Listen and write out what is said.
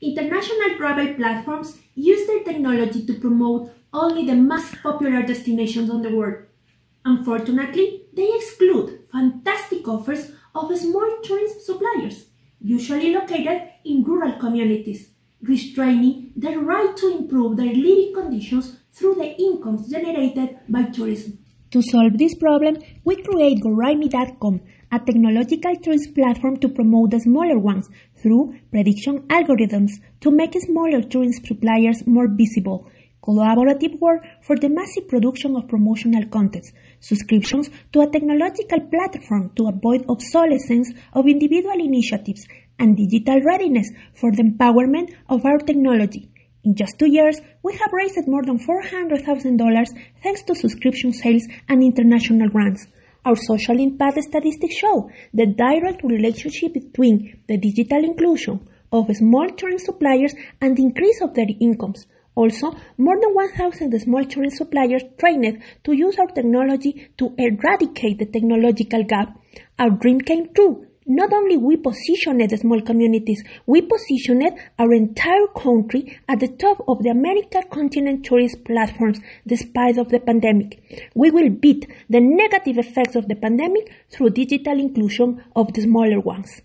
International travel platforms use their technology to promote only the most popular destinations on the world. Unfortunately, they exclude fantastic offers of small tourist suppliers, usually located in rural communities, restraining their right to improve their living conditions through the incomes generated by tourism. To solve this problem, we create GoRaymi.com, a technological tourist platform to promote the smaller ones through prediction algorithms to make smaller tourist suppliers more visible, collaborative work for the massive production of promotional contents, subscriptions to a technological platform to avoid obsolescence of individual initiatives, and digital readiness for the empowerment of our technology. In just two years, we have raised more than $400,000 thanks to subscription sales and international grants. Our social impact statistics show the direct relationship between the digital inclusion of small touring suppliers and the increase of their incomes. Also, more than 1,000 small touring suppliers trained to use our technology to eradicate the technological gap. Our dream came true not only we positioned the small communities, we positioned our entire country at the top of the American continent tourist platforms despite of the pandemic. We will beat the negative effects of the pandemic through digital inclusion of the smaller ones.